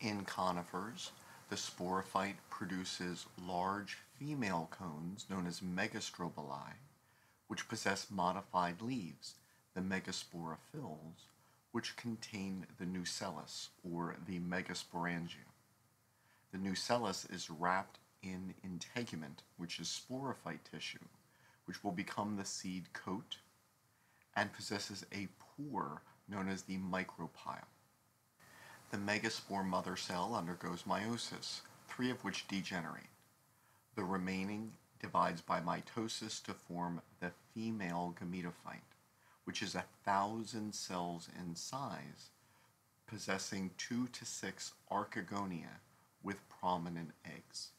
In conifers, the sporophyte produces large female cones known as megastrobili, which possess modified leaves, the megasporophylls, which contain the nucellus or the megasporangium. The nucellus is wrapped in integument, which is sporophyte tissue, which will become the seed coat and possesses a pore known as the micropyle. The megaspore mother cell undergoes meiosis, three of which degenerate. The remaining divides by mitosis to form the female gametophyte, which is a thousand cells in size, possessing two to six archegonia with prominent eggs.